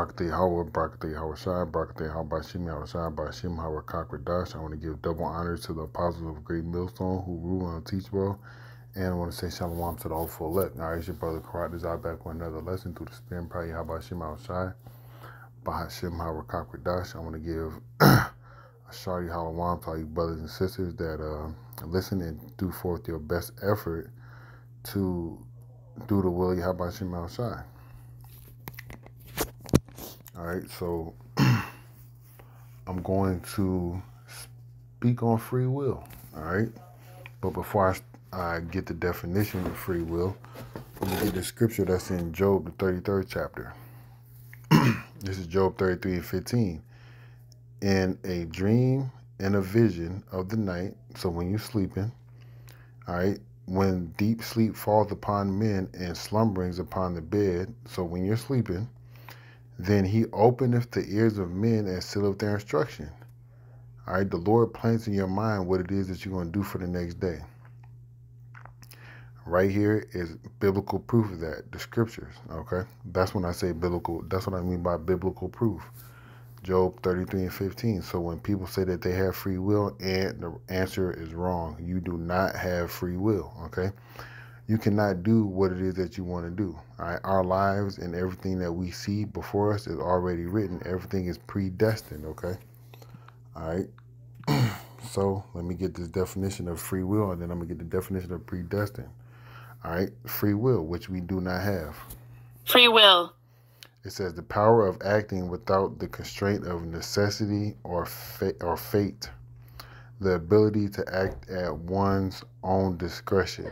Brakate Hawa, Brakate Hawa Shai, Brakate Hawa Bashim Hawa Shai, Bashim Hawa Kakradash. I want to give double honors to the apostles of Great Millstone who rule and teach well. And I want to say shalom to the hopeful elect. Right, it's your brother Karat is out back with another lesson through the spin probably Hawa Bashim Hawa Shai, Bahashim Hawa Kakradash. I want to give a shari halawam to all you brothers and sisters that uh, listen and do forth your best effort to do the will of Yahweh Shem Shai. All right, so I'm going to speak on free will. All right, but before I, I get the definition of free will, let me get the scripture that's in Job, the 33rd chapter. this is Job 33 and 15. In a dream and a vision of the night, so when you're sleeping, all right, when deep sleep falls upon men and slumberings upon the bed, so when you're sleeping, then he openeth the ears of men and sealeth their instruction. All right, the Lord plants in your mind what it is that you're going to do for the next day. Right here is biblical proof of that, the scriptures. Okay, that's when I say biblical. That's what I mean by biblical proof. Job 33 and 15. So when people say that they have free will, and the answer is wrong. You do not have free will. Okay you cannot do what it is that you want to do. All right? Our lives and everything that we see before us is already written. Everything is predestined, okay? All right. so let me get this definition of free will, and then I'm going to get the definition of predestined. All right. Free will, which we do not have. Free will. It says the power of acting without the constraint of necessity or, fa- or fate. The ability to act at one's own discretion.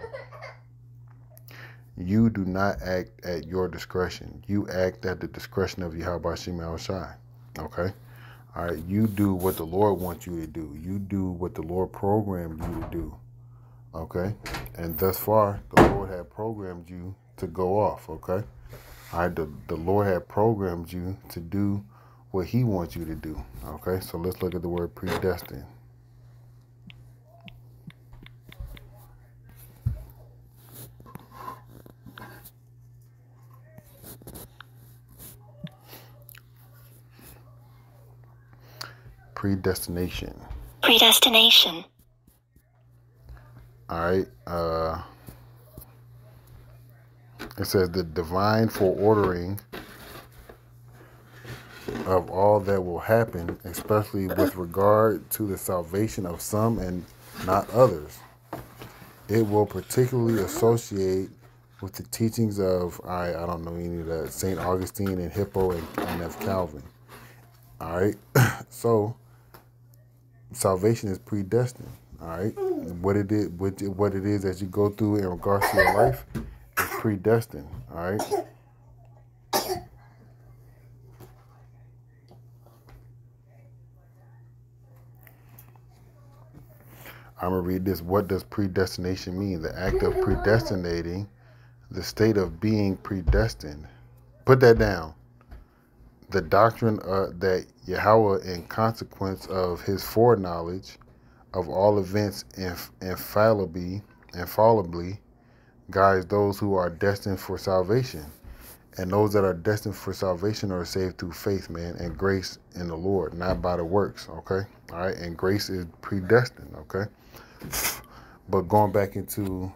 You do not act at your discretion. You act at the discretion of Yahweh Shema Shai. Okay? All right. You do what the Lord wants you to do. You do what the Lord programmed you to do. Okay? And thus far, the Lord had programmed you to go off. Okay? All right. The, the Lord had programmed you to do what He wants you to do. Okay? So let's look at the word predestined. Predestination. Predestination. All right. Uh, it says the divine foreordering of all that will happen, especially with regard to the salvation of some and not others. It will particularly associate with the teachings of I I don't know any of that Saint Augustine and Hippo and, and F. Calvin. All right, so salvation is predestined. All right, what it is, what, what it is that you go through in regards to your life is predestined. All right. I'm gonna read this. What does predestination mean? The act of predestinating, the state of being predestined. Put that down the doctrine uh, that Yahweh, in consequence of his foreknowledge of all events inf- infallibly, infallibly guides those who are destined for salvation. And those that are destined for salvation are saved through faith, man, and grace in the Lord, not by the works, okay? All right, and grace is predestined, okay? But going back into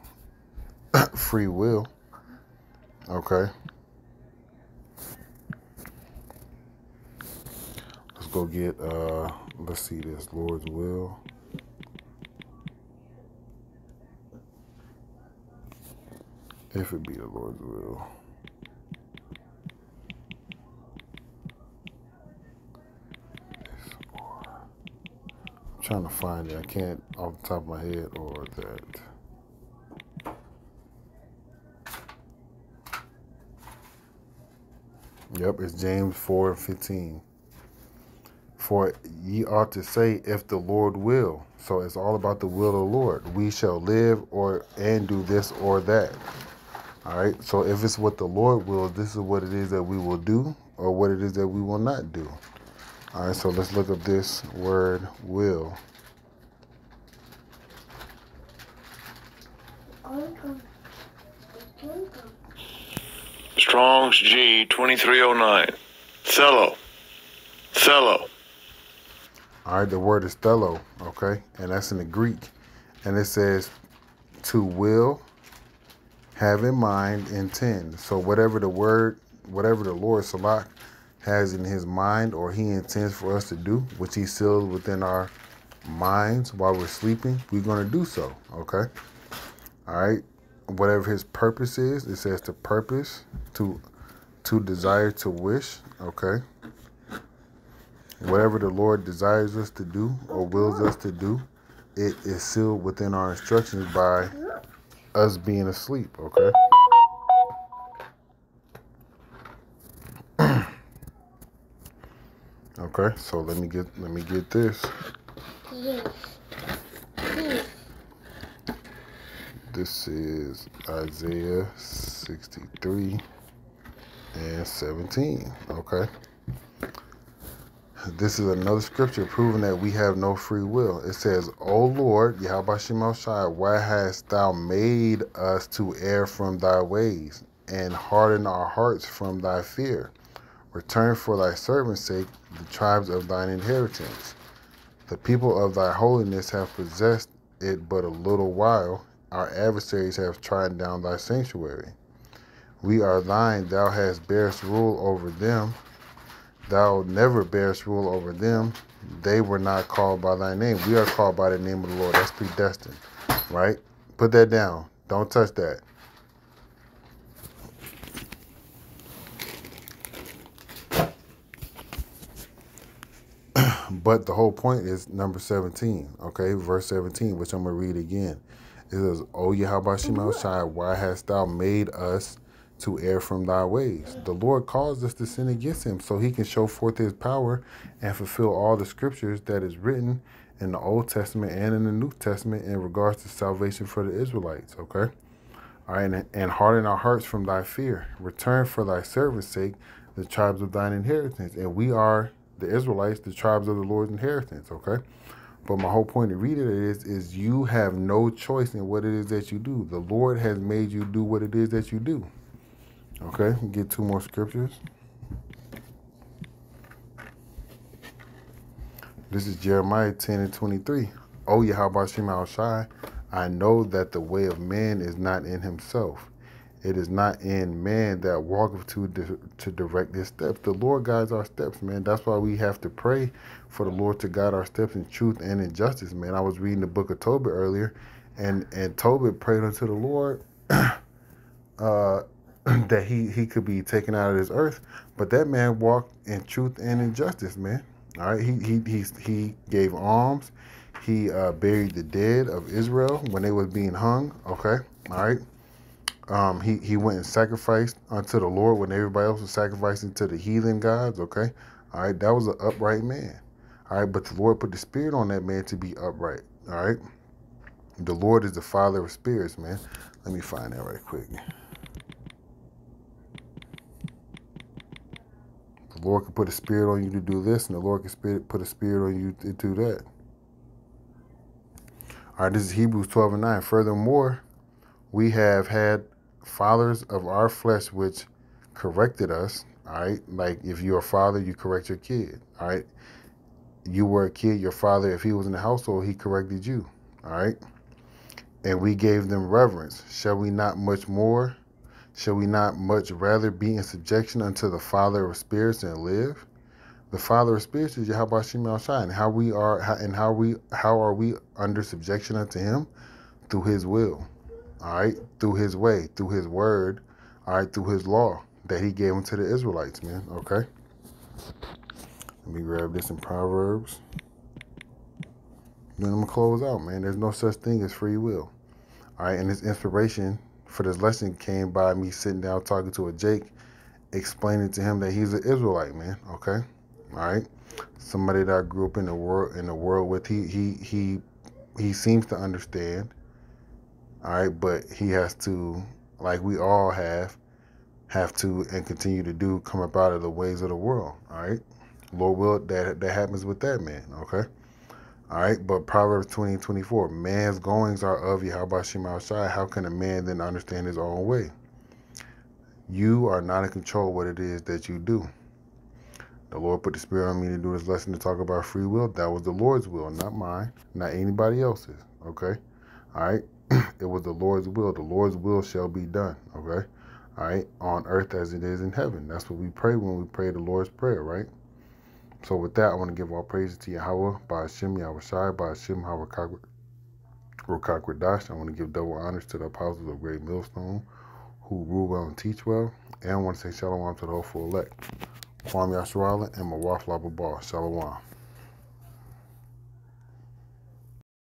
free will, okay? Go get, uh, let's see this, Lord's will. If it be the Lord's will. I'm trying to find it. I can't off the top of my head or that. Yep, it's James 4 15. For ye ought to say, if the Lord will. So it's all about the will of the Lord. We shall live or and do this or that. All right. So if it's what the Lord will, this is what it is that we will do or what it is that we will not do. All right. So let's look up this word will. Strong's G 2309. Fellow. Fellow. All right, the word is thelo, okay? And that's in the Greek. And it says to will, have in mind, intend. So whatever the word, whatever the Lord Salak has in his mind or he intends for us to do, which he seals within our minds while we're sleeping, we're going to do so, okay? All right? Whatever his purpose is, it says to purpose, to to desire, to wish, okay? Whatever the Lord desires us to do or wills us to do, it is sealed within our instructions by us being asleep, okay? okay, so let me get let me get this. This is Isaiah 63 and 17. Okay. This is another scripture proving that we have no free will. It says, O Lord, Yahweh why hast thou made us to err from thy ways and harden our hearts from thy fear? Return for thy servant's sake the tribes of thine inheritance. The people of thy holiness have possessed it but a little while. Our adversaries have trodden down thy sanctuary. We are thine, thou hast bearest rule over them. Thou never bearest rule over them. They were not called by thy name. We are called by the name of the Lord. That's predestined, right? Put that down. Don't touch that. but the whole point is number 17, okay? Verse 17, which I'm going to read again. It says, O Yahweh Shai, why hast thou made us to err from thy ways. The Lord caused us to sin against him so he can show forth his power and fulfill all the scriptures that is written in the Old Testament and in the New Testament in regards to salvation for the Israelites, okay? All right, and, and harden our hearts from thy fear. Return for thy servant's sake the tribes of thine inheritance. And we are the Israelites, the tribes of the Lord's inheritance, okay? But my whole point of reading it is, is you have no choice in what it is that you do. The Lord has made you do what it is that you do. Okay, get two more scriptures. This is Jeremiah 10 and 23. Oh, Yahweh Shema Shai, I know that the way of man is not in himself. It is not in man that walketh to to direct his steps. The Lord guides our steps, man. That's why we have to pray for the Lord to guide our steps in truth and in justice, man. I was reading the book of Tobit earlier, and and Tobit prayed unto the Lord uh, that he he could be taken out of this earth. But that man walked in truth and in justice, man. All right, he he he he gave alms. He uh, buried the dead of Israel when they was being hung. Okay, all right. Um, he he went and sacrificed unto the Lord when everybody else was sacrificing to the heathen gods. Okay, all right. That was an upright man. All right, but the Lord put the spirit on that man to be upright. All right. The Lord is the Father of spirits, man. Let me find that right quick. The Lord can put a spirit on you to do this, and the Lord can spirit, put a spirit on you to do that. All right, this is Hebrews 12 and 9. Furthermore, we have had fathers of our flesh which corrected us. All right, like if you're a father, you correct your kid. All right, you were a kid, your father, if he was in the household, he corrected you. All right, and we gave them reverence. Shall we not much more Shall we not much rather be in subjection unto the Father of spirits and live? The Father of spirits is Yahweh Shem Shai, and how we are, and how we, how are we under subjection unto Him through His will, all right, through His way, through His word, all right, through His law that He gave unto the Israelites, man. Okay. Let me grab this in Proverbs. Then I'm gonna close out, man. There's no such thing as free will. All right, and this inspiration for this lesson came by me sitting down talking to a Jake, explaining to him that he's an Israelite, man. Okay, all right, somebody that I grew up in the world in the world with. He he he he seems to understand. All right, but he has to, like we all have, have to and continue to do, come up out of the ways of the world. All right, Lord will that that happens with that man. Okay. All right, but Proverbs 20 and 24, man's goings are of Yahweh Shema Shai. How can a man then understand his own way? You are not in control what it is that you do. The Lord put the Spirit on me to do this lesson to talk about free will. That was the Lord's will, not mine, not anybody else's. Okay? All right? it was the Lord's will. The Lord's will shall be done. Okay? All right? On earth as it is in heaven. That's what we pray when we pray the Lord's Prayer, right? So with that, I want to give all praises to Yahweh, by Hashem Yahushai, by Hashem Hawakak Dash. I want to give double honors to the apostles of Great Millstone who rule well and teach well. And I want to say shalom to the hopeful elect. Kwame Yasharala and Mawaf Lababal. Shalom.